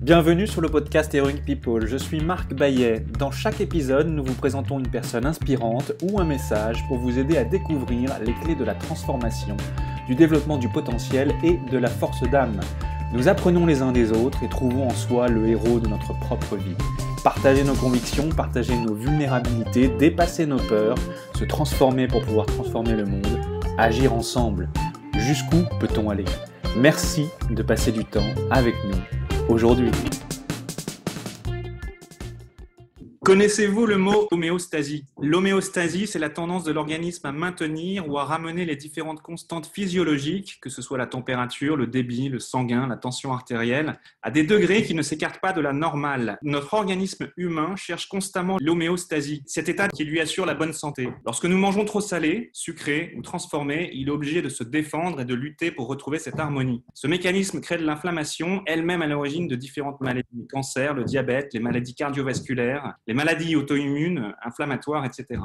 Bienvenue sur le podcast Heroic People, je suis Marc Bayet. Dans chaque épisode, nous vous présentons une personne inspirante ou un message pour vous aider à découvrir les clés de la transformation, du développement du potentiel et de la force d'âme. Nous apprenons les uns des autres et trouvons en soi le héros de notre propre vie. Partager nos convictions, partager nos vulnérabilités, dépasser nos peurs, se transformer pour pouvoir transformer le monde, agir ensemble. Jusqu'où peut-on aller? Merci de passer du temps avec nous aujourd'hui. Connaissez-vous le mot homéostasie? L'homéostasie, c'est la tendance de l'organisme à maintenir ou à ramener les différentes constantes physiologiques, que ce soit la température, le débit, le sanguin, la tension artérielle, à des degrés qui ne s'écartent pas de la normale. Notre organisme humain cherche constamment l'homéostasie, cet état qui lui assure la bonne santé. Lorsque nous mangeons trop salé, sucré ou transformé, il est obligé de se défendre et de lutter pour retrouver cette harmonie. Ce mécanisme crée de l'inflammation, elle-même à l'origine de différentes maladies, le cancer, le diabète, les maladies cardiovasculaires, les maladies auto-immunes, inflammatoires, etc.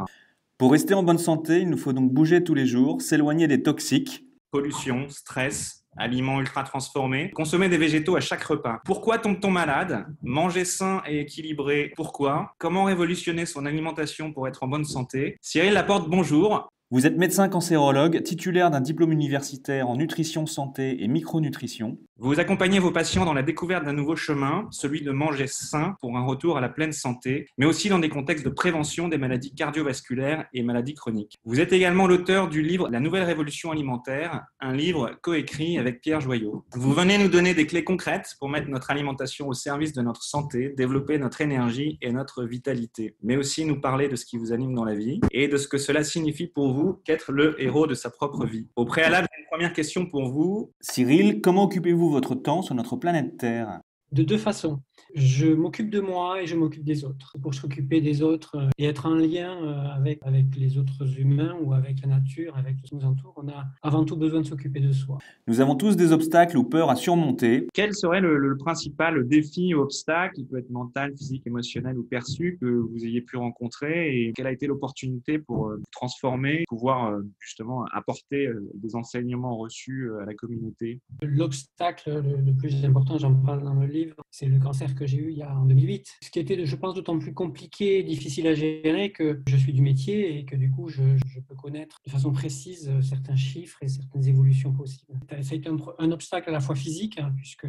Pour rester en bonne santé, il nous faut donc bouger tous les jours, s'éloigner des toxiques. Pollution, stress, aliments ultra transformés, consommer des végétaux à chaque repas. Pourquoi tombe-t-on malade? Manger sain et équilibré, pourquoi? Comment révolutionner son alimentation pour être en bonne santé? Cyril Laporte, bonjour. Vous êtes médecin cancérologue, titulaire d'un diplôme universitaire en nutrition santé et micronutrition. Vous accompagnez vos patients dans la découverte d'un nouveau chemin, celui de manger sain pour un retour à la pleine santé, mais aussi dans des contextes de prévention des maladies cardiovasculaires et maladies chroniques. Vous êtes également l'auteur du livre La nouvelle révolution alimentaire, un livre coécrit avec Pierre Joyot. Vous venez nous donner des clés concrètes pour mettre notre alimentation au service de notre santé, développer notre énergie et notre vitalité, mais aussi nous parler de ce qui vous anime dans la vie et de ce que cela signifie pour vous qu'être le héros de sa propre vie. Au préalable, une première question pour vous. Cyril, comment occupez-vous votre temps sur notre planète Terre De deux façons je m'occupe de moi et je m'occupe des autres. Pour s'occuper des autres euh, et être en lien euh, avec, avec les autres humains ou avec la nature, avec ce qui nous entoure, on a avant tout besoin de s'occuper de soi. Nous avons tous des obstacles ou peurs à surmonter. Quel serait le, principal défi ou obstacle, il peut être mental, physique, émotionnel ou perçu, que vous ayez pu rencontrer et quelle a été l'opportunité pour euh, transformer, pouvoir justement apporter des enseignements reçus à la communauté? L'obstacle le plus important, j'en parle dans le livre, c'est le cancer que j'ai eu il y a en 2008. Ce qui était, je pense, d'autant plus compliqué, difficile à gérer que je suis du métier et que du coup, je, peux connaître de façon précise certains chiffres et certaines évolutions possibles. Ça a été un, obstacle à la fois physique, hein, puisque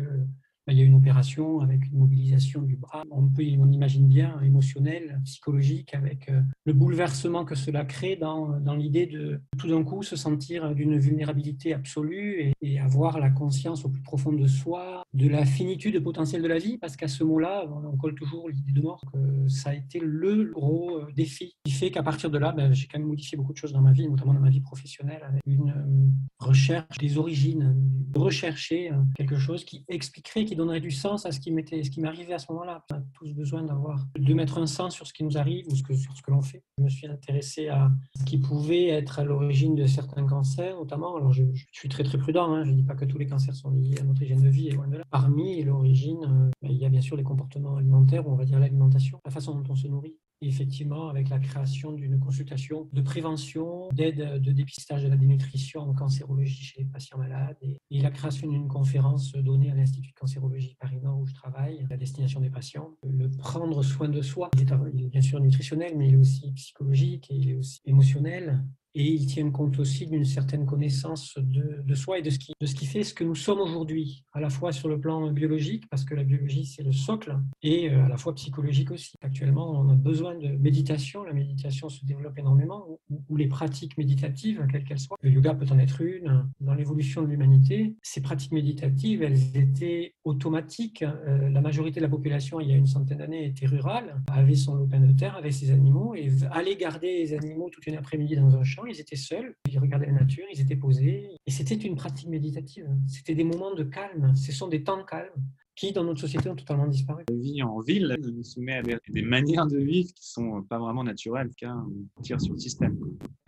bah, il y a une opération avec une mobilisation du bras. On peut, on imagine bien, émotionnel, psychologique, avec euh, le bouleversement que cela crée dans, dans l'idée de tout d'un coup se sentir d'une vulnérabilité absolue et, avoir la conscience au plus profond de soi, de la finitude potentielle de la vie, parce qu'à ce mot-là, on colle toujours l'idée de mort. Que ça a été le gros euh, défi qui fait qu'à partir de là, ben, j'ai quand même modifié beaucoup de choses dans ma vie, notamment dans ma vie professionnelle, avec une euh, recherche des origines, rechercher quelque chose qui expliquerait, qui donnerait du sens à ce qui m'était, ce qui m'arrivait à ce moment-là. On a tous besoin d'avoir, de mettre un sens sur ce qui nous arrive ou ce que, sur ce que l'on fait. Je me suis intéressé à ce qui pouvait être à l'origine de certains cancers, notamment. Alors, je, suis très très prudent. Hein, je ne dis pas que tous les cancers sont liés à notre hygiène de vie et loin de là. Parmi l'origine, euh, ben, il y a bien sûr les comportements alimentaires, ou on va dire l'alimentation, la façon dont on se nourrit effectivement, avec la création d'une consultation de prévention, d'aide de dépistage de la dénutrition en cancérologie chez les patients malades et, la création d'une conférence donnée à l'Institut de cancérologie Paris-Nord où je travaille, à destination des patients. Le prendre soin de soi, il est bien sûr nutritionnel, mais il est aussi psychologique et il est aussi émotionnel et il tient compte aussi d'une certaine connaissance de, soi et de ce, qui, de ce qui fait ce que nous sommes aujourd'hui, à la fois sur le plan biologique, parce que la biologie c'est le socle, et euh, à la fois psychologique aussi. Actuellement, on a besoin de méditation, la méditation se développe énormément, ou, les pratiques méditatives, quelles qu'elles soient. Le yoga peut en être une. Dans l'évolution de l'humanité, ces pratiques méditatives, elles étaient automatiques. Euh, la majorité de la population, il y a une centaine d'années, était rurale, avait son lopin de terre, avait ses animaux, et allait garder les animaux toute une après-midi dans un champ ils étaient seuls, ils regardaient la nature, ils étaient posés. Et c'était une pratique méditative. C'était des moments de calme. Ce sont des temps de calme qui, dans notre société, ont totalement disparu. La vie en ville nous soumet à des, manières de vivre qui sont pas vraiment naturelles, car on tire sur le système.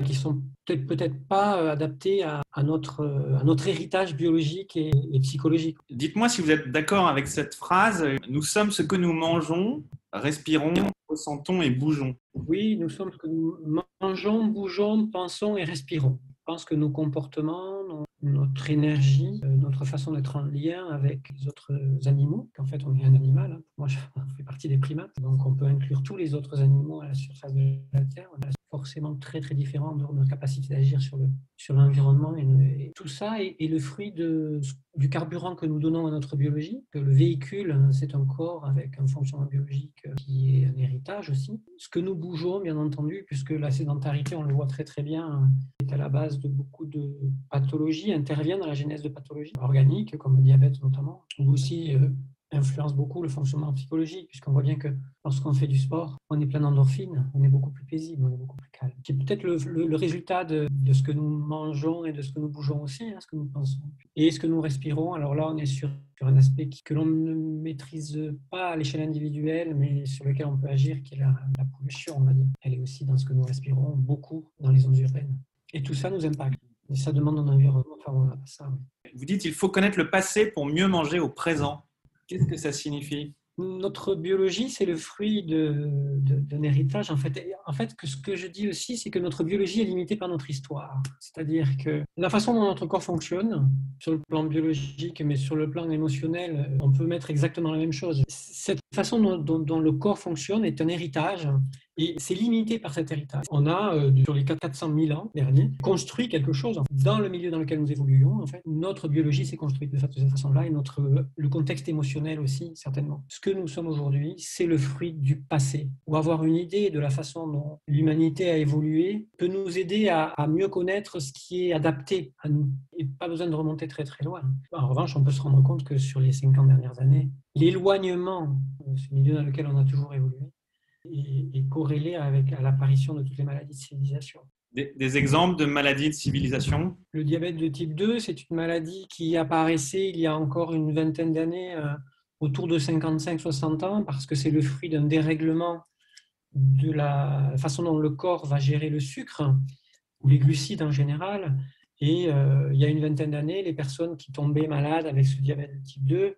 Qui sont peut-être pas euh, adaptées à, notre, à notre héritage biologique et, et psychologique. Dites-moi si vous êtes d'accord avec cette phrase. Nous sommes ce que nous mangeons, respirons, ressentons et bougeons. Oui, nous sommes ce que nous mangeons, bougeons, pensons et respirons. pense que nos comportements, notre énergie, euh, notre façon d'être en lien avec les autres animaux, qu'en fait on est un animal, hein. moi je fais partie des primates, donc on peut inclure tous les autres animaux à la surface de la Terre, forcément très très différent de notre capacité d'agir sur le sur l'environnement et, tout ça est, le fruit de, du carburant que nous donnons à notre biologie, que le véhicule c'est un corps avec un fonctionnement biologique qui est un héritage aussi. Ce que nous bougeons bien entendu, puisque la sédentarité on le voit très très bien est à la base de beaucoup de pathologies intervient dans la genèse de pathologies organiques, comme le diabète notamment, ou aussi euh, influence beaucoup le fonctionnement psychologique, puisqu'on voit bien que lorsqu'on fait du sport, on est plein d'endorphines, on est beaucoup plus paisible, on est beaucoup plus calme. C'est peut-être le, résultat de, ce que nous mangeons et de ce que nous bougeons aussi, hein, ce que nous pensons. Et ce que nous respirons, alors là, on est sur, un aspect que l'on ne maîtrise pas à l'échelle individuelle, mais sur lequel on peut agir, qui est la, la pollution, on va dire. Elle est aussi dans ce que nous respirons, beaucoup dans les ondes urbaines. Et tout ça nous impacte. Et ça demande un environnement ça. Vous dites qu'il faut connaître le passé pour mieux manger au présent. Qu'est-ce que ça signifie? Notre biologie, c'est le fruit d'un héritage. En fait, en fait ce que je dis aussi, c'est que notre biologie est limitée par notre histoire. C'est-à-dire que la façon dont notre corps fonctionne, sur le plan biologique, mais sur le plan émotionnel, on peut mettre exactement la même chose. Cette façon dont le corps fonctionne est un héritage et c'est limité par cet héritage. On a, euh, sur les 400 000 ans derniers, construit quelque chose dans le milieu dans lequel nous évoluons. En fait, notre biologie s'est construite de cette façon-là et notre, le contexte émotionnel aussi, certainement. Ce que nous sommes aujourd'hui, c'est le fruit du passé. Ou avoir une idée de la façon dont l'humanité a évolué peut nous aider à, mieux connaître ce qui est adapté. Et pas besoin de remonter très très loin. En revanche, on peut se rendre compte que sur les 50 dernières années, l'éloignement de ce milieu dans lequel on a toujours évolué est, corrélé avec l'apparition de toutes les maladies de civilisation. Des, exemples de maladies de civilisation? Le diabète de type 2, c'est une maladie qui apparaissait il y a encore une vingtaine d'années, euh, autour de 55-60 ans, parce que c'est le fruit d'un dérèglement de la façon dont le corps va gérer le sucre ou les glucides en général. Et euh, il y a une vingtaine d'années, les personnes qui tombaient malades avec ce diabète de type 2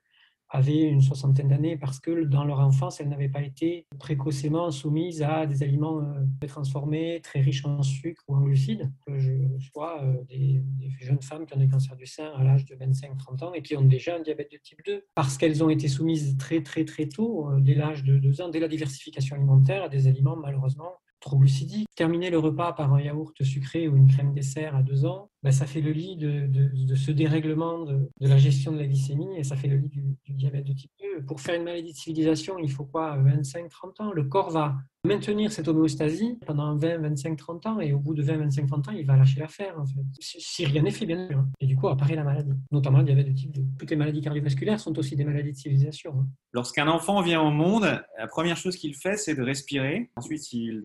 avaient une soixantaine d'années parce que dans leur enfance, elles n'avaient pas été précocement soumises à des aliments euh, transformés, très riches en sucre ou en glucides. Je vois euh, des, jeunes femmes qui ont des cancers du sein à l'âge de 25-30 ans et qui ont déjà un diabète de type 2 parce qu'elles ont été soumises très très très tôt, euh, dès l'âge de 2 ans, dès la diversification alimentaire, à des aliments malheureusement trop glucidiques. Terminer le repas par un yaourt sucré ou une crème dessert à deux ans, ben, ça fait le lit de, ce dérèglement de, de, la gestion de la glycémie et ça fait le lit du, diabète de type 2. Pour faire une maladie de civilisation, il faut quoi 25-30 ans? Le corps va maintenir cette homéostasie pendant 20, 25, 30 ans et au bout de 20, 25, 30 ans, il va lâcher l'affaire en fait. Si rien n'est fait, bien sûr. Et du coup, apparaît la maladie, notamment le diabète de type 2. Toutes les maladies cardiovasculaires sont aussi des maladies de civilisation. Hein. Lorsqu'un enfant vient au monde, la première chose qu'il fait, c'est de respirer. Ensuite, il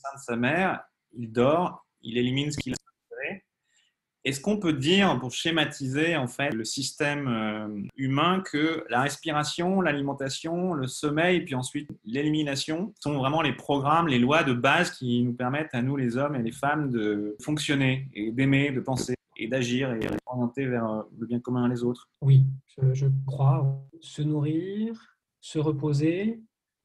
sein de sa mère, il dort, il élimine ce qu'il a. Est-ce qu'on peut dire, pour schématiser en fait le système euh, humain, que la respiration, l'alimentation, le sommeil, puis ensuite l'élimination sont vraiment les programmes, les lois de base qui nous permettent à nous, les hommes et les femmes, de fonctionner et d'aimer, de penser et d'agir et d'orienter vers euh, le bien commun les autres? Oui, je, crois. Se nourrir, se reposer,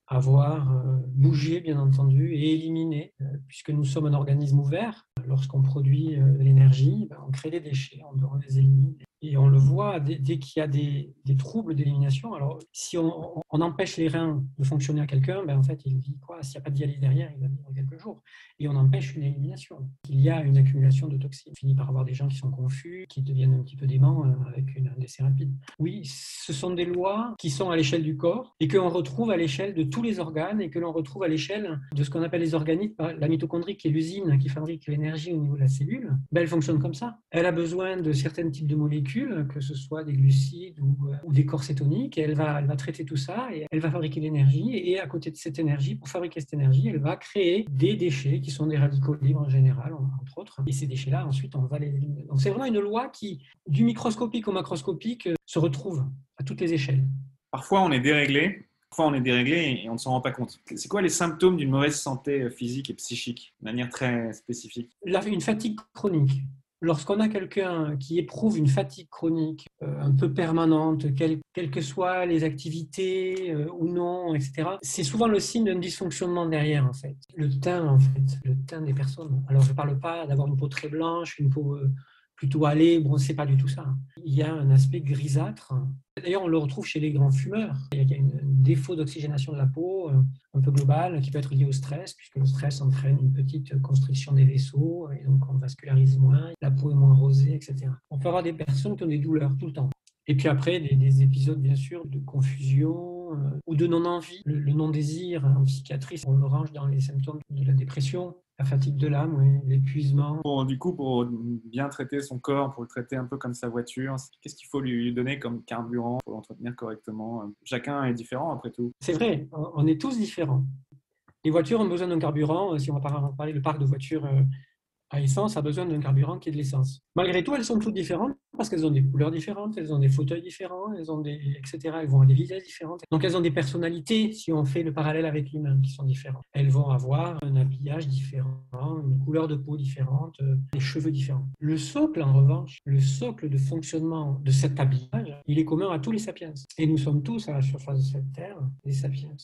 avoir euh, bougé, bien entendu, et éliminé, puisque nous sommes un organisme ouvert. Lorsqu'on produit euh, de l'énergie, ben, on crée des déchets, on les élimine. Et on le voit dès, qu'il y a des, troubles d'élimination. Alors, si on, empêche les reins de fonctionner à quelqu'un, ben en fait, il vit quoi? S'il n'y a pas de dialyse derrière, il va vivre quelques jours. Et on empêche une élimination. Il y a une accumulation de toxines. On finit par avoir des gens qui sont confus, qui deviennent un petit peu déments euh, avec une, un décès rapide. Oui, ce sont des lois qui sont à l'échelle du corps et que l'on retrouve à l'échelle de tous les organes et que l'on retrouve à l'échelle de ce qu'on appelle les organites. La mitochondrie, qui est l'usine qui fabrique l'énergie au niveau de la cellule, ben, elle fonctionne comme ça. Elle a besoin de certains types de molécules que ce soit des glucides ou, des corps cétoniques, et elle va, elle va traiter tout ça et elle va fabriquer l'énergie. Et à côté de cette énergie, pour fabriquer cette énergie, elle va créer des déchets qui sont des radicaux libres en général, entre autres. Et ces déchets-là, ensuite, on va les éliminer. Donc c'est vraiment une loi qui, du microscopique au macroscopique, se retrouve à toutes les échelles. Parfois, on est déréglé. Parfois, on est déréglé et on ne s'en rend pas compte. C'est quoi les symptômes d'une mauvaise santé physique et psychique de manière très spécifique? Une fatigue chronique Lorsqu'on a quelqu'un qui éprouve une fatigue chronique euh, un peu permanente, quelles que soient les activités euh, ou non, etc., c'est souvent le signe d'un dysfonctionnement derrière, en fait. Le teint, en fait, le teint des personnes. Alors, je ne parle pas d'avoir une peau très blanche, une peau euh, plutôt allée, bon, c'est pas du tout ça. Il y a un aspect grisâtre. D'ailleurs, on le retrouve chez les grands fumeurs. Il y a un défaut d'oxygénation de la peau euh, un peu global qui peut être lié au stress, puisque le stress entraîne une petite constriction des vaisseaux, et donc on vascularise moins, la peau est moins rosée, etc. On peut avoir des personnes qui ont des douleurs tout le temps. Et puis après, des, épisodes, bien sûr, de confusion euh, ou de non-envie. Le, non-désir en psychiatrie, on le range dans les symptômes de la dépression. La fatigue de l'âme, oui, l'épuisement. du coup, pour bien traiter son corps, pour le traiter un peu comme sa voiture, qu'est-ce qu'il faut lui donner comme carburant pour l'entretenir correctement? Chacun est différent après tout. C'est vrai, on est tous différents. Les voitures ont besoin d'un carburant. Si on va parler du parc de voitures euh, à essence a besoin d'un carburant qui est de l'essence. Malgré tout, elles sont toutes différentes parce qu'elles ont des couleurs différentes, elles ont des fauteuils différents, elles ont des, etc. Elles vont avoir des visages différents. Donc elles ont des personnalités, si on fait le parallèle avec l'humain, qui sont différentes. Elles vont avoir un habillage différent, une couleur de peau différente, des cheveux différents. Le socle, en revanche, le socle de fonctionnement de cet habillage, il est commun à tous les sapiens. Et nous sommes tous à la surface de cette terre des sapiens.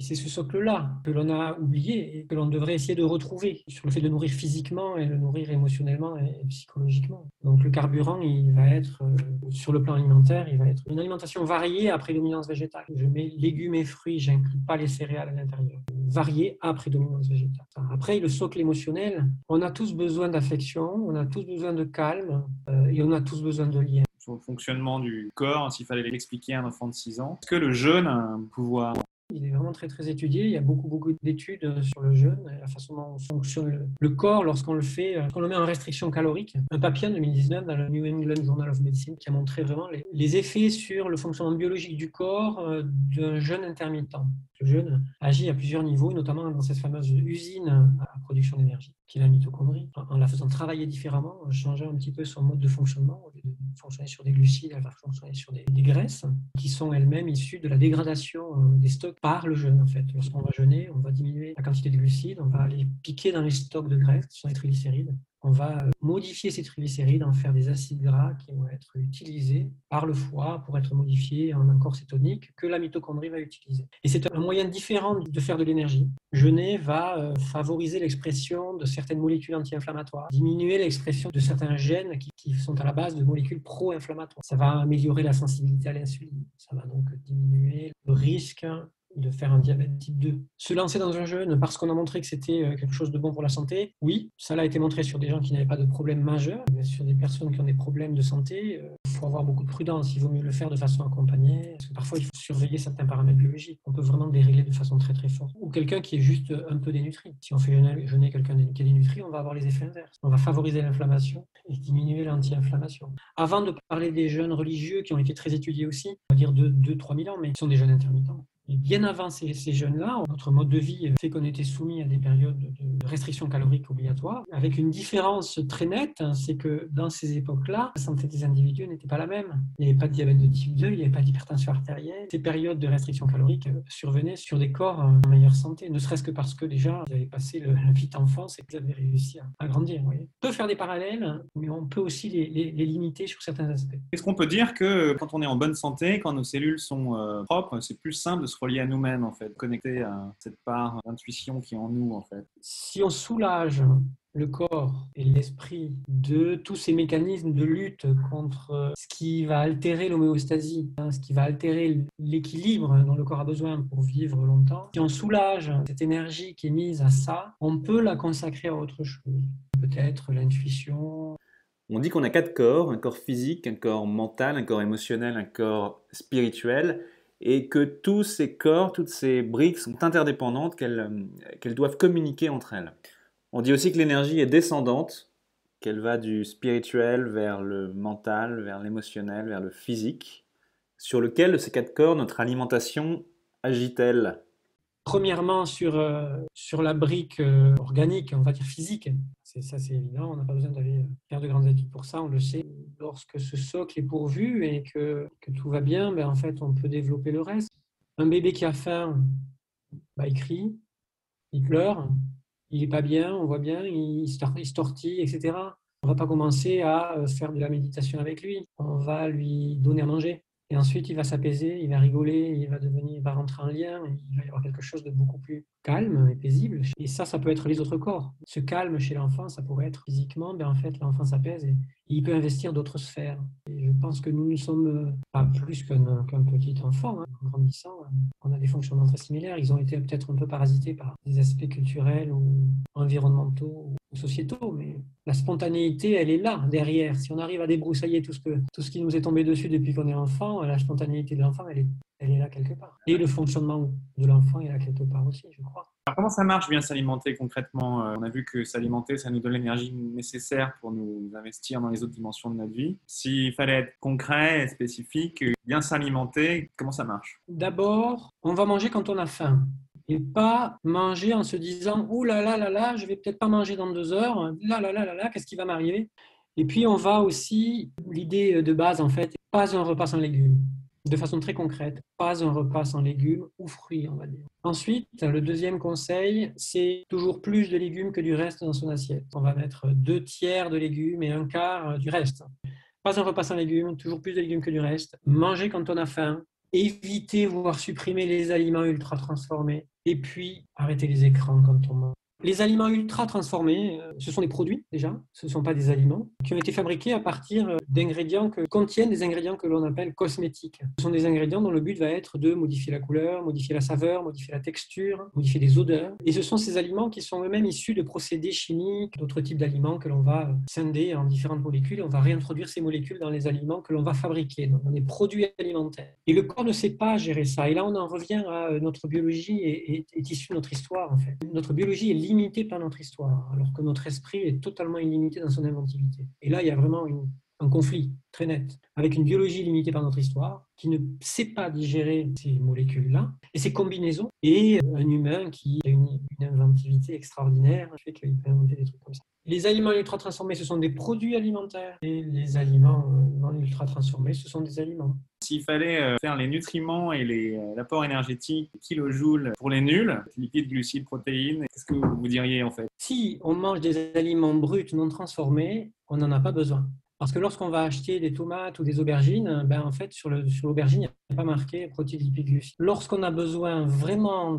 Et c'est ce socle-là que l'on a oublié et que l'on devrait essayer de retrouver sur le fait de nourrir physiquement et de nourrir émotionnellement et psychologiquement. Donc le carburant, il va être, euh, sur le plan alimentaire, il va être une alimentation variée à prédominance végétale. Je mets légumes et fruits, j'inclus pas les céréales à l'intérieur. Variée à prédominance végétale. Après, le socle émotionnel, on a tous besoin d'affection, on a tous besoin de calme euh, et on a tous besoin de lien le fonctionnement du corps, s'il fallait l'expliquer à un enfant de 6 ans. Est-ce que le jeûne a un pouvoir il est vraiment très très étudié. Il y a beaucoup beaucoup d'études euh, sur le jeûne, la façon dont fonctionne le, corps lorsqu'on le fait, euh, qu'on le met en restriction calorique. Un papier en 2019 dans le New England Journal of Medicine qui a montré vraiment les, effets sur le fonctionnement biologique du corps euh, d'un jeûne intermittent. Le jeûne agit à plusieurs niveaux, notamment dans cette fameuse usine à production d'énergie qui est la mitochondrie. En la faisant travailler différemment, en changeant un petit peu son mode de fonctionnement, au lieu de fonctionner sur des glucides, elle va fonctionner sur des, graisses qui sont elles-mêmes issues de la dégradation euh, des stocks par le jeûne. En fait, lorsqu'on va jeûner, on va diminuer la quantité de glucides, on va aller piquer dans les stocks de graisses, qui sont les triglycérides, on va euh, modifier ces triglycérides, en faire des acides gras qui vont être utilisés par le foie pour être modifiés en un corps cétonique que la mitochondrie va utiliser. Et c'est un moyen différent de faire de l'énergie. Jeûner va euh, favoriser l'expression de certaines molécules anti-inflammatoires, diminuer l'expression de certains gènes qui, sont à la base de molécules pro-inflammatoires. Ça va améliorer la sensibilité à l'insuline. Ça va donc diminuer le risque de faire un diabète type 2. Se lancer dans un jeûne parce qu'on a montré que c'était euh, quelque chose de bon pour la santé, oui, ça a été montré sur des gens qui n'avaient pas de problème majeur, mais sur des personnes qui ont des problèmes de santé, euh, faut avoir beaucoup de prudence, il vaut mieux le faire de façon accompagnée, parce que parfois il faut surveiller certains paramètres biologiques, on peut vraiment les régler de façon très très forte. Ou quelqu'un qui est juste un peu dénutri. Si on fait jeûner quelqu'un qui est dénutri, on va avoir les effets inverses. On va favoriser l'inflammation et diminuer l'anti-inflammation. Avant de parler des jeûnes religieux qui ont été très étudiés aussi, on va dire 2-3 000 ans, mais qui sont des jeûnes intermittents bien avant ces, jeunes-là, notre mode de vie fait qu'on était soumis à des périodes de restrictions caloriques obligatoires, avec une différence très nette, hein, c'est que dans ces époques-là, la santé des individus n'était pas la même. Il n'y avait pas de diabète de type 2, il n'y avait pas d'hypertension artérielle. Ces périodes de restrictions caloriques euh, survenaient sur des corps en meilleure santé, ne serait-ce que parce que déjà, ils avaient passé la vie d'enfance et qu'ils avaient réussi à, grandir. On peut faire des parallèles, mais on peut aussi les, limiter sur certains aspects. Est-ce qu'on peut dire que quand on est en bonne santé, quand nos cellules sont euh, propres, c'est plus simple de se relier à nous-mêmes, en fait, connecter à cette part d'intuition qui est en nous, en fait. Si on soulage le corps et l'esprit de tous ces mécanismes de lutte contre ce qui va altérer l'homéostasie, hein, ce qui va altérer l'équilibre dont le corps a besoin pour vivre longtemps. Si on soulage cette énergie qui est mise à ça, on peut la consacrer à autre chose. Peut-être l'intuition. On dit qu'on a quatre corps, un corps physique, un corps mental, un corps émotionnel, un corps spirituel et que tous ces corps, toutes ces briques sont interdépendantes, euh, qu'elles doivent communiquer entre elles. On dit aussi que l'énergie est descendante, qu'elle va du spirituel vers le mental, vers l'émotionnel, vers le physique, sur lequel de ces quatre corps notre alimentation agit-elle Premièrement, sur, euh, sur la brique euh, organique, on va dire physique, c'est ça c'est évident, on n'a pas besoin d'aller faire de grandes études pour ça, on le sait. Lorsque ce socle est pourvu et que, que tout va bien, ben, en fait, on peut développer le reste. Un bébé qui a faim, bah, il crie, il pleure, il n'est pas bien, on voit bien, il se tortille, etc. On va pas commencer à euh, faire de la méditation avec lui. On va lui donner à manger. Et ensuite, il va s'apaiser, il va rigoler, il va devenir, va rentrer en lien, il va y avoir quelque chose de beaucoup plus calme et paisible. Et ça, ça peut être les autres corps. Ce calme chez l'enfant, ça pourrait être physiquement, ben, en fait, l'enfant s'apaise il peut investir d'autres sphères. Et je pense que nous ne sommes euh, pas plus qu'un petit enfant. Hein. En grandissant, euh, on a des fonctionnements très similaires. Ils ont été peut-être un peu parasités par des aspects culturels ou environnementaux ou sociétaux, mais la spontanéité, elle est là, derrière. Si on arrive à débroussailler tout ce, tout ce qui nous est tombé dessus depuis qu'on est enfant, la spontanéité de l'enfant, elle est, elle est là quelque part. Et le fonctionnement de l'enfant est là quelque part aussi, je crois. Alors, comment ça marche bien s'alimenter concrètement euh, On a vu que s'alimenter, ça nous donne l'énergie nécessaire pour nous investir dans les autres dimensions de notre vie. S'il fallait être concret et spécifique, bien s'alimenter, comment ça marche? D'abord, on va manger quand on a faim et pas manger en se disant « Ouh là là là là, je vais peut-être pas manger dans deux heures, là là là là là, qu'est-ce qui va m'arriver ?» Et puis on va aussi, l'idée de base en fait, pas un repas sans légumes, de façon très concrète, pas un repas sans légumes ou fruits, on va dire. Ensuite, le deuxième conseil, c'est toujours plus de légumes que du reste dans son assiette. On va mettre deux tiers de légumes et un quart du reste. Pas un repas sans légumes, toujours plus de légumes que du reste. Manger quand on a faim, éviter, voire supprimer les aliments ultra transformés, et puis arrêter les écrans quand on mange. Les aliments ultra transformés, euh, ce sont des produits déjà, ce ne sont pas des aliments, qui ont été fabriqués à partir euh, d'ingrédients que contiennent des ingrédients que l'on appelle cosmétiques. Ce sont des ingrédients dont le but va être de modifier la couleur, modifier la saveur, modifier la texture, modifier les odeurs. Et ce sont ces aliments qui sont eux-mêmes issus de procédés chimiques, d'autres types d'aliments que l'on va scinder en différentes molécules. Et on va réintroduire ces molécules dans les aliments que l'on va fabriquer, dans des produits alimentaires. Et le corps ne sait pas gérer ça. Et là, on en revient à euh, notre biologie est, est issue de notre histoire en fait. Notre biologie est limité par notre histoire, alors que notre esprit est totalement illimité dans son inventivité. Et là, il y a vraiment un conflit très net avec une biologie limitée par notre histoire qui ne sait pas digérer ces molécules-là et ces combinaisons, et un humain qui a une, inventivité extraordinaire, qui fait qu'il peut inventer des trucs comme ça. Les aliments ultra transformés, ce sont des produits alimentaires, et les aliments euh, non ultra transformés, ce sont des aliments. S'il fallait euh, faire les nutriments et euh, l'apport énergétique kilojoules pour les nuls, lipides, glucides, protéines, qu'est-ce que vous diriez en fait? Si on mange des aliments bruts non transformés, on n'en a pas besoin. Parce que lorsqu'on va acheter des tomates ou des aubergines, ben en fait, sur l'aubergine, il n'y a pas marqué protéines, lipides. Lorsqu'on a besoin vraiment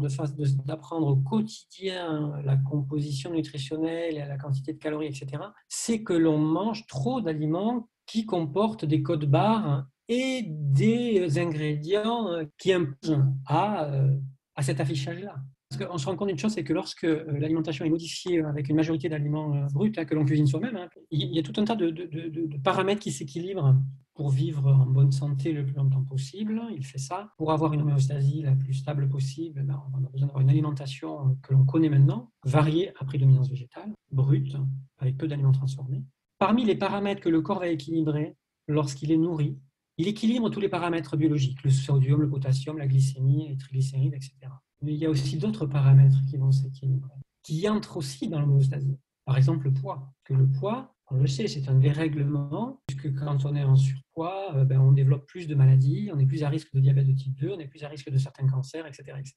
d'apprendre au quotidien la composition nutritionnelle, la quantité de calories, etc., c'est que l'on mange trop d'aliments qui comportent des codes barres et des ingrédients qui imposent à, euh, à cet affichage-là. Parce qu'on se rend compte d'une chose, c'est que lorsque euh, l'alimentation est modifiée avec une majorité d'aliments bruts hein, que l'on cuisine soi-même, hein, il y a tout un tas de, paramètres qui s'équilibrent pour vivre en bonne santé le plus longtemps possible. Il fait ça. Pour avoir une homéostasie la plus stable possible, ben, on a besoin d'avoir une alimentation que l'on connaît maintenant, variée à prédominance végétale, brute, avec peu d'aliments transformés. Parmi les paramètres que le corps va équilibrer lorsqu'il est nourri, il équilibre tous les paramètres biologiques, le sodium, le potassium, la glycémie, les triglycérides, etc. Mais il y a aussi d'autres paramètres qui vont s'équilibrer, qui entrent aussi dans l'homéostasie. Par exemple, le poids. Que le poids, on le sait, c'est un dérèglement, puisque quand on est en surpoids, euh, ben, on développe plus de maladies, on est plus à risque de diabète de type 2, on est plus à risque de certains cancers, etc. etc.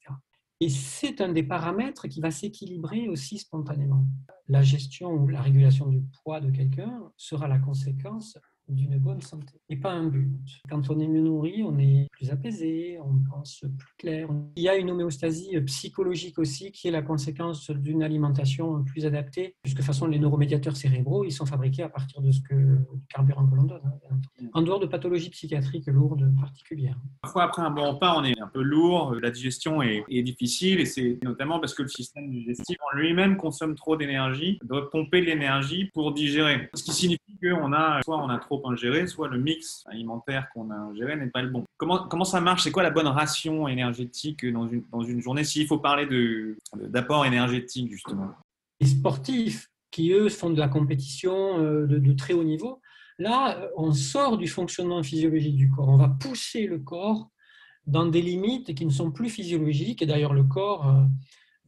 Et c'est un des paramètres qui va s'équilibrer aussi spontanément. La gestion ou la régulation du poids de quelqu'un sera la conséquence d'une bonne santé et pas un but. Quand on est mieux nourri, on est plus apaisé, on pense plus clair. Il y a une homéostasie psychologique aussi qui est la conséquence d'une alimentation plus adaptée, de toute façon les neuromédiateurs cérébraux, ils sont fabriqués à partir de ce que du carburant que l'on donne. Hein, en dehors de pathologies psychiatriques lourdes particulières. Parfois après un bon repas, on est un peu lourd, la digestion est, est difficile et c'est notamment parce que le système digestif en lui-même consomme trop d'énergie, doit pomper l'énergie pour digérer. Ce qui signifie qu'on a soit on a trop ingéré, soit le mix alimentaire qu'on a ingéré n'est pas le bon. Comment, comment ça marche? C'est quoi la bonne ration énergétique dans une, dans une journée? S'il faut parler d'apport énergétique, justement. Les sportifs qui, eux, font de la compétition euh, de, très haut niveau, là, on sort du fonctionnement physiologique du corps. On va pousser le corps dans des limites qui ne sont plus physiologiques. Et d'ailleurs, le corps euh,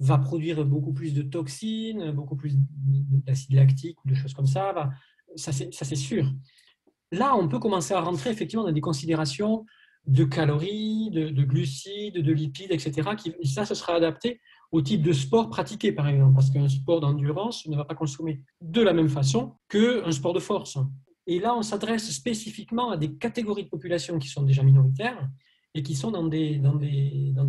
va produire beaucoup plus de toxines, beaucoup plus d'acide lactique ou de choses comme ça. Ça, c'est sûr. Là, on peut commencer à rentrer effectivement dans des considérations de calories, de, glucides, de lipides, etc. Qui, ça, ce sera adapté au type de sport pratiqué, par exemple, parce qu'un sport d'endurance ne va pas consommer de la même façon qu'un sport de force. Et là, on s'adresse spécifiquement à des catégories de population qui sont déjà minoritaires et qui sont dans des,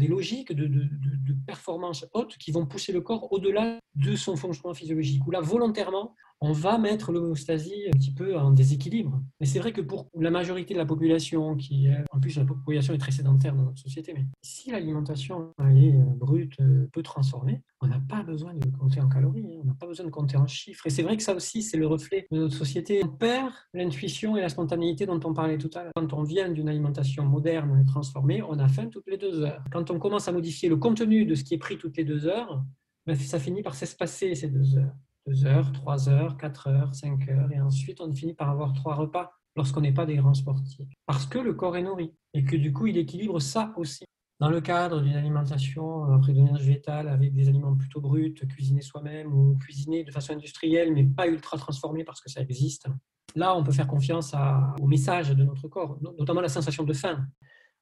logiques de, de, de, performance haute qui vont pousser le corps au-delà de son fonctionnement physiologique, où là, volontairement, on va mettre l'homéostasie un petit peu en déséquilibre. Mais c'est vrai que pour la majorité de la population, qui en plus la population est très sédentaire dans notre société, mais si l'alimentation est euh, brute, euh, peu transformée, on n'a pas besoin de compter en calories, hein. on n'a pas besoin de compter en chiffres. Et c'est vrai que ça aussi, c'est le reflet de notre société. On perd l'intuition et la spontanéité dont on parlait tout à l'heure. Quand on vient d'une alimentation moderne et transformée, on a faim toutes les deux heures. Quand on commence à modifier le contenu de ce qui est pris toutes les deux heures, ben, ça finit par s'espacer ces deux heures. 2 heures, 3 heures, 4 heures, 5 heures, et ensuite on finit par avoir trois repas lorsqu'on n'est pas des grands sportifs. Parce que le corps est nourri, et que du coup il équilibre ça aussi. Dans le cadre d'une alimentation à prédominance végétale avec des aliments plutôt bruts, cuisinés soi-même ou cuisinés de façon industrielle, mais pas ultra transformés parce que ça existe, là on peut faire confiance au message de notre corps, notamment la sensation de faim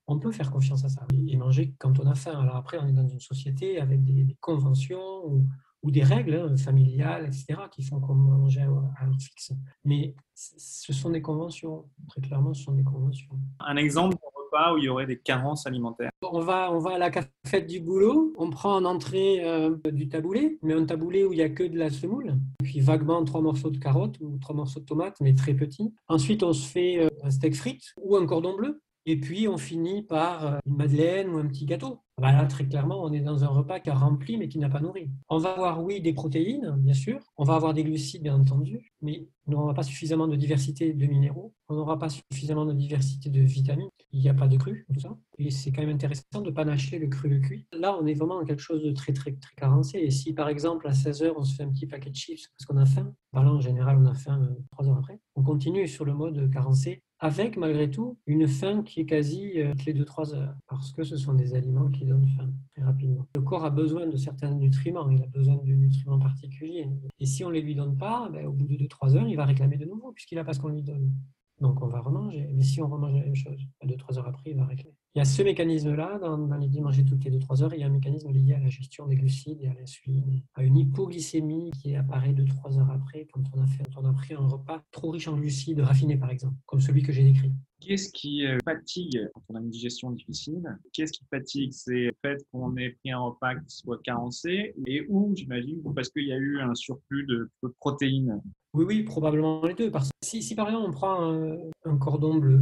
on peut faire confiance à ça et manger quand on a faim. Alors après, on est dans une société avec des, conventions ou, ou des règles hein, familiales, etc., qui font qu'on mange à l'heure fixe. Mais ce sont des conventions, très clairement, ce sont des conventions. Un exemple de repas où il y aurait des carences alimentaires On va, on va à la cafette du boulot, on prend en entrée euh, du taboulé, mais un taboulé où il n'y a que de la semoule, puis vaguement trois morceaux de carottes ou trois morceaux de tomates, mais très petits. Ensuite, on se fait euh, un steak frites ou un cordon bleu. Et puis, on finit par euh, une madeleine ou un petit gâteau. Bah là, très clairement, on est dans un repas qui a rempli mais qui n'a pas nourri. On va avoir, oui, des protéines, bien sûr. On va avoir des glucides, bien entendu. Mais on n'aura pas suffisamment de diversité de minéraux. On n'aura pas suffisamment de diversité de vitamines. Il n'y a pas de cru, tout ça. Et c'est quand même intéressant de panacher le cru, le cuit. Là, on est vraiment dans quelque chose de très, très, très carencé. Et si, par exemple, à 16 heures, on se fait un petit paquet de chips parce qu'on a faim, bah en général, on a faim euh, trois heures après. On continue sur le mode carencé avec malgré tout une faim qui est quasi euh, toutes les 2-3 heures, parce que ce sont des aliments qui donnent faim très rapidement. Le corps a besoin de certains nutriments, il a besoin de nutriments particuliers. Et si on ne les lui donne pas, ben, au bout de 2-3 heures, il va réclamer de nouveau, puisqu'il n'a pas ce qu'on lui donne. Donc on va remanger. Mais si on remange la même chose, 2-3 heures après, il va réclamer. Il y a ce mécanisme-là, dans, dans de manger toutes les 2-3 heures, il y a un mécanisme lié à la gestion des glucides et à l'insuline, à une hypoglycémie qui apparaît 2-3 heures après quand on, a fait, quand on a pris un repas trop riche en glucides raffinés, par exemple, comme celui que j'ai décrit. Qu'est-ce qui euh, fatigue quand on a une digestion difficile? Qu'est-ce qui fatigue? C'est le fait qu'on ait pris un repas qui soit carencé et où, j'imagine, parce qu'il y a eu un surplus de, protéines Oui, oui, probablement les deux. Parce que si, si par exemple on prend un, un cordon bleu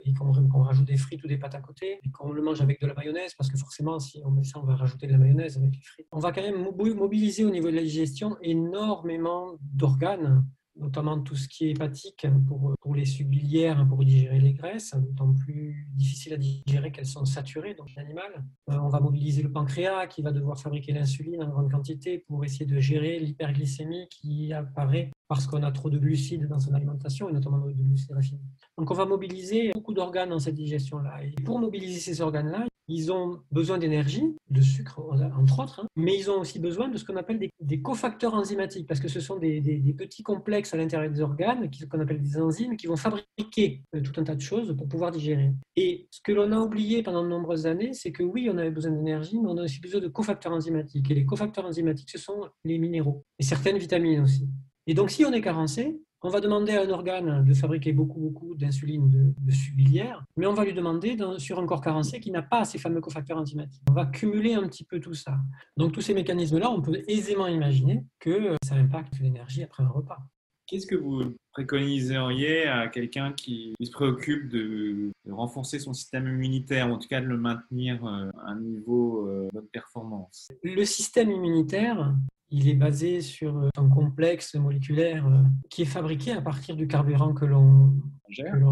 et qu'on rajoute des frites ou des pâtes à côté, et qu'on le mange avec de la mayonnaise, parce que forcément, si on met ça, on va rajouter de la mayonnaise avec les frites. On va quand même mobiliser au niveau de la digestion énormément d'organes notamment tout ce qui est hépatique pour, pour les subbiliaires, pour digérer les graisses, d'autant plus difficile à digérer qu'elles sont saturées, donc l'animal. Euh, on va mobiliser le pancréas qui va devoir fabriquer l'insuline en grande quantité pour essayer de gérer l'hyperglycémie qui apparaît parce qu'on a trop de glucides dans son alimentation, et notamment de glucides raffinés. Donc on va mobiliser beaucoup d'organes dans cette digestion-là. Et pour mobiliser ces organes-là, ils ont besoin d'énergie, de sucre entre autres, hein, mais ils ont aussi besoin de ce qu'on appelle des, cofacteurs enzymatiques, parce que ce sont des, petits complexes à l'intérieur des organes, qu'on appelle des enzymes, qui vont fabriquer euh, tout un tas de choses pour pouvoir digérer. Et ce que l'on a oublié pendant de nombreuses années, c'est que oui, on avait besoin d'énergie, mais on a aussi besoin de cofacteurs enzymatiques. Et les cofacteurs enzymatiques, ce sont les minéraux, et certaines vitamines aussi. Et donc, si on est carencé, on va demander à un organe de fabriquer beaucoup, beaucoup d'insuline de, de, subbiliaire, mais on va lui demander sur un corps carencé qui n'a pas ces fameux cofacteurs enzymatiques. On va cumuler un petit peu tout ça. Donc tous ces mécanismes-là, on peut aisément imaginer que euh, ça impacte l'énergie après un repas. Qu'est-ce que vous préconiseriez à quelqu'un qui se préoccupe de, renforcer son système immunitaire, ou en tout cas de le maintenir euh, à un niveau euh, de performance? Le système immunitaire, il est basé sur euh, un complexe moléculaire euh, qui est fabriqué à partir du carburant que l'on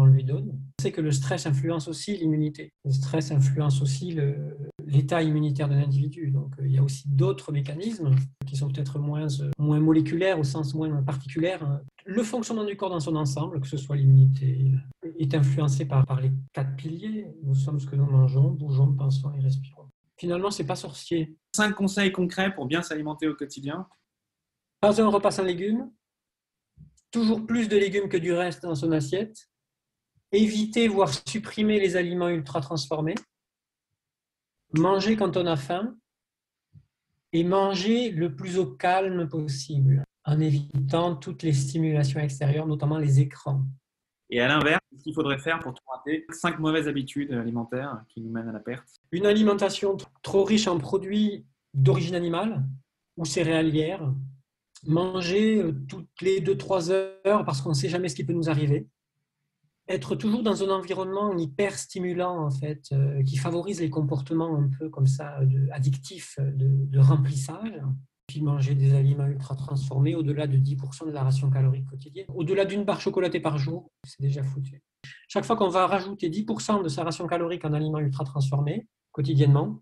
lui donne. On sait que le stress influence aussi l'immunité. Le stress influence aussi l'état immunitaire d'un individu. Donc euh, il y a aussi d'autres mécanismes qui sont peut-être moins, moins moléculaires au sens moins particulaire. Le fonctionnement du corps dans son ensemble, que ce soit l'immunité, est influencé par, par les quatre piliers. Nous sommes ce que nous mangeons, bougeons, pensons et respirons finalement, c'est pas sorcier. Cinq conseils concrets pour bien s'alimenter au quotidien. Pas un repas sans légumes. Toujours plus de légumes que du reste dans son assiette. Éviter, voire supprimer les aliments ultra transformés. Manger quand on a faim. et manger le plus au calme possible, en évitant toutes les stimulations extérieures, notamment les écrans. Et à l'inverse, ce qu'il faudrait faire pour tout rater Cinq mauvaises habitudes alimentaires qui nous mènent à la perte? Une alimentation trop riche en produits d'origine animale ou céréalière. Manger euh, toutes les 2-3 heures parce qu'on ne sait jamais ce qui peut nous arriver. Être toujours dans un environnement hyper stimulant, en fait, euh, qui favorise les comportements un peu comme ça, de, addictifs, de remplissage puis manger des aliments ultra transformés au-delà de 10% de la ration calorique quotidienne. Au-delà d'une barre chocolatée par jour, c'est déjà foutu. Chaque fois qu'on va rajouter 10% de sa ration calorique en aliments ultra transformés quotidiennement,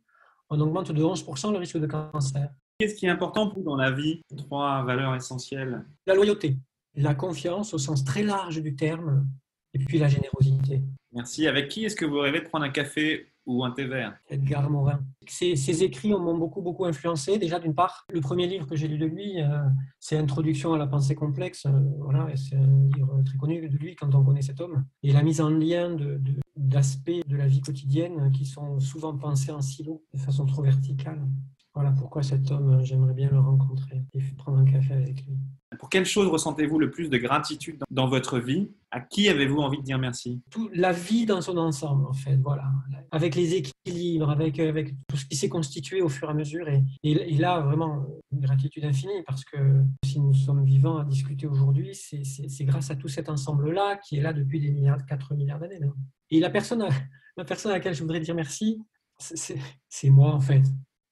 on augmente de 11% le risque de cancer. Qu'est-ce qui est important pour vous dans la vie Trois valeurs essentielles? La loyauté, la confiance au sens très large du terme, et puis la générosité. Merci. Avec qui est-ce que vous rêvez de prendre un café? Ou un thé Edgar Morin. Ses, écrits m'ont beaucoup, beaucoup influencé. Déjà, d'une part, le premier livre que j'ai lu de lui, euh, c'est Introduction à la pensée complexe. Euh, voilà, c'est un livre très connu de lui quand on connaît cet homme. Et la mise en lien d'aspects de, de la vie quotidienne qui sont souvent pensés en silo, de façon trop verticale. Voilà pourquoi cet homme, j'aimerais bien le rencontrer et prendre un café avec lui. Pour quelle chose ressentez-vous le plus de gratitude dans votre vie? À qui avez-vous envie de dire merci? Tout, La vie dans son ensemble, en fait, voilà. Avec les équilibres, avec, avec tout ce qui s'est constitué au fur et à mesure. Et, et, là, vraiment, une gratitude infinie, parce que si nous sommes vivants à discuter aujourd'hui, c'est grâce à tout cet ensemble-là qui est là depuis des milliards, 4 milliards d'années. Et la personne, à, la personne à laquelle je voudrais dire merci, c'est moi, en fait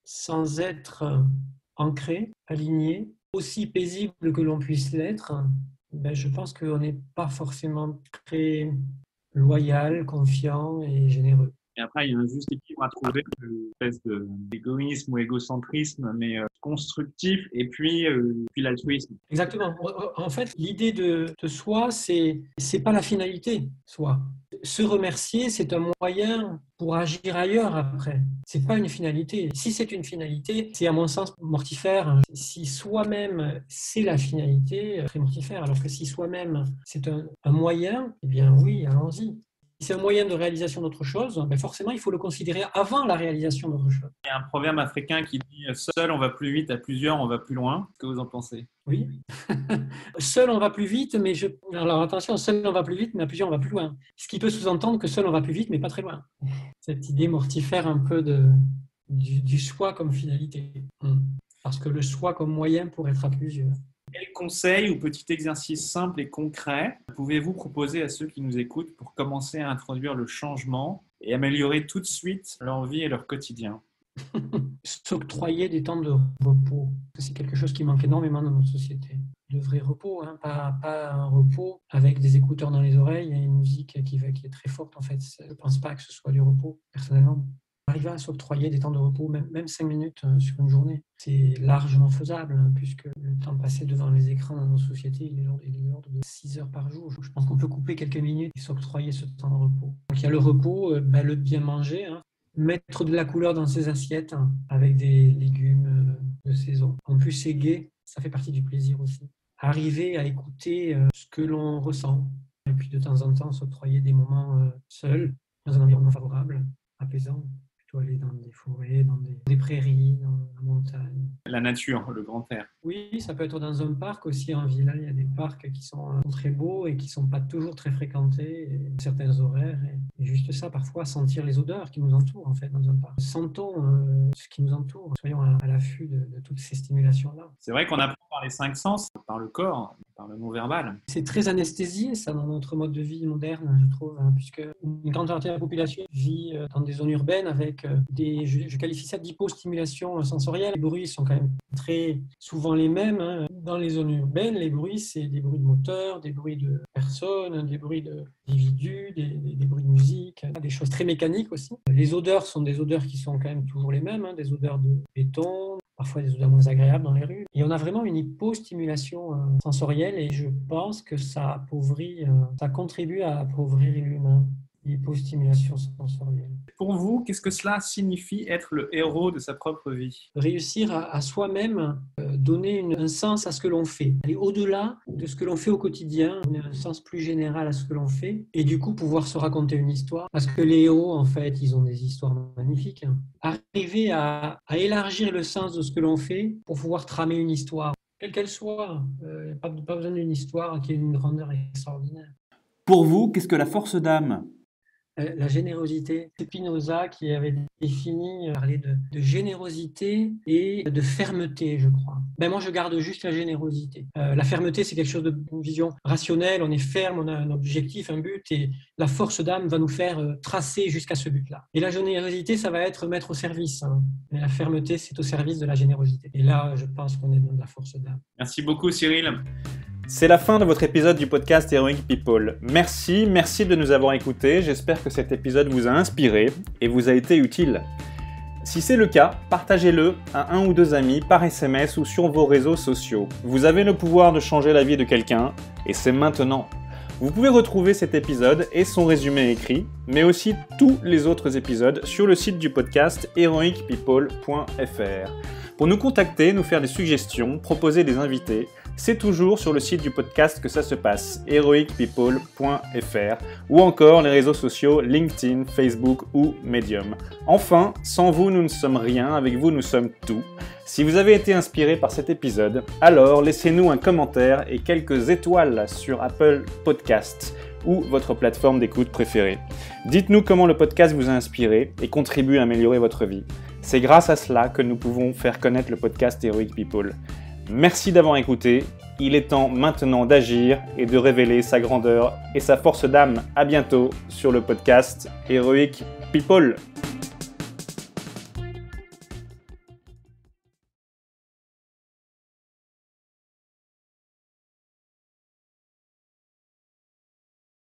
sans être euh, ancré, aligné, aussi paisible que l'on puisse l'être, ben je pense qu'on n'est pas forcément très loyal, confiant et généreux. Et après, il y a un juste équilibre à trouver, une espèce d'égoïsme ou égocentrisme, mais euh, constructif, et puis, euh, puis l'altruisme. Exactement. En fait, l'idée de, de soi, c'est c'est pas la finalité, soi. Se remercier, c'est un moyen pour agir ailleurs après. C'est pas une finalité. Si c'est une finalité, c'est à mon sens mortifère. Si soi-même c'est la finalité, c'est mortifère. Alors que si soi-même c'est un, un moyen, eh bien oui, allons-y c'est un moyen de réalisation d'autre chose, ben forcément, il faut le considérer avant la réalisation d'autre chose. Il y a un proverbe africain qui dit Seul, on va plus vite, à plusieurs, on va plus loin. Qu'est-ce que vous en pensez? Oui. seul, on va plus vite, mais je... Alors attention, seul, on va plus vite, mais à plusieurs, on va plus loin. Ce qui peut sous-entendre que seul, on va plus vite, mais pas très loin. Cette idée mortifère un peu de... du, du choix comme finalité. Parce que le choix comme moyen pour être à plusieurs. Quel conseil ou petit exercice simple et concret pouvez-vous proposer à ceux qui nous écoutent pour commencer à introduire le changement et améliorer tout de suite leur vie et leur quotidien S'octroyer des temps de repos. C'est quelque chose qui manque énormément dans notre société. De vrai repos, hein. pas, un repos avec des écouteurs dans les oreilles et une musique qui, qui est très forte en fait. Je ne pense pas que ce soit du repos, personnellement arriver à s'octroyer des temps de repos, même, même 5 minutes euh, sur une journée, c'est largement faisable, hein, puisque le temps passé devant les écrans dans nos sociétés, il est l'ordre de 6 heures par jour. Je pense qu'on peut couper quelques minutes et s'octroyer ce temps de repos. Il y a le repos, euh, ben, le bien manger, hein. mettre de la couleur dans ses assiettes hein, avec des légumes euh, de saison. En plus, c'est gai, ça fait partie du plaisir aussi. Arriver à écouter ce que l'on ressent, et puis de temps en temps s'octroyer des moments seuls, dans un environnement favorable, apaisant aller dans des forêts, dans des, prairies, dans la montagne. La nature, le grand air. Oui, ça peut être dans un parc aussi en ville. Il y a des parcs qui sont euh, très beaux et qui ne sont pas toujours très fréquentés, et certains horaires. Et, juste ça, parfois, sentir les odeurs qui nous entourent en fait dans un parc. Sentons euh, ce qui nous entoure. Soyons à, l'affût de, de, toutes ces stimulations-là. C'est vrai qu'on apprend par les cinq sens, par le corps, le mot verbal. C'est très anesthésié, ça, dans notre mode de vie moderne, je trouve, hein, puisque une grande partie de la population vit euh, dans des zones urbaines avec des, je, qualifie ça d'hypostimulation sensorielle. Les bruits sont quand même très souvent les mêmes. Hein. Dans les zones urbaines, les bruits, c'est des bruits de moteurs, des bruits de personnes, des bruits d'individus, des, des, bruits de musique, des choses très mécaniques aussi. Les odeurs sont des odeurs qui sont quand même toujours les mêmes, hein, des odeurs de béton, parfois des odeurs moins agréables dans les rues. Et on a vraiment une hypostimulation euh, sensorielle et je pense que ça appauvrit, euh, ça contribue à appauvrir l'humain. L'hypostimulation sensorielle. Pour vous, qu'est-ce que cela signifie être le héros de sa propre vie? Réussir à, soi-même euh, donner un sens à ce que l'on fait, aller au-delà de ce que l'on fait au quotidien, donner un sens plus général à ce que l'on fait, et du coup pouvoir se raconter une histoire. Parce que les héros, en fait, ils ont des histoires magnifiques. Arriver à, élargir le sens de ce que l'on fait pour pouvoir tramer une histoire, quelle qu'elle soit. Euh, pas, pas besoin d'une histoire qui ait une grandeur extraordinaire. Pour vous, qu'est-ce que la force d'âme? La générosité. Spinoza qui avait défini, euh, parler de, de, générosité et de fermeté, je crois. Ben moi, je garde juste la générosité. Euh, la fermeté, c'est quelque chose de vision rationnelle. On est ferme, on a un objectif, un but, et la force d'âme va nous faire tracer jusqu'à ce but-là. Et la générosité, ça va être mettre au service. Hein. Mais la fermeté, c'est au service de la générosité. Et là, je pense qu'on est dans la force d'âme. Merci beaucoup, Cyril. C'est la fin de votre épisode du podcast Heroic People. Merci, merci de nous avoir écoutés. J'espère que cet épisode vous a inspiré et vous a été utile. Si c'est le cas, partagez-le à un ou deux amis par SMS ou sur vos réseaux sociaux. Vous avez le pouvoir de changer la vie de quelqu'un et c'est maintenant. Vous pouvez retrouver cet épisode et son résumé écrit, mais aussi tous les autres épisodes sur le site du podcast heroicpeople.fr. Pour nous contacter, nous faire des suggestions, proposer des invités, c'est toujours sur le site du podcast que ça se passe, heroicpeople.fr, ou encore les réseaux sociaux LinkedIn, Facebook ou Medium. Enfin, sans vous, nous ne sommes rien, avec vous, nous sommes tout. Si vous avez été inspiré par cet épisode, alors laissez-nous un commentaire et quelques étoiles sur Apple Podcasts ou votre plateforme d'écoute préférée. Dites-nous comment le podcast vous a inspiré et contribue à améliorer votre vie. C'est grâce à cela que nous pouvons faire connaître le podcast Heroic People. Merci d'avoir écouté. Il est temps maintenant d'agir et de révéler sa grandeur et sa force d'âme. À bientôt sur le podcast Heroic People.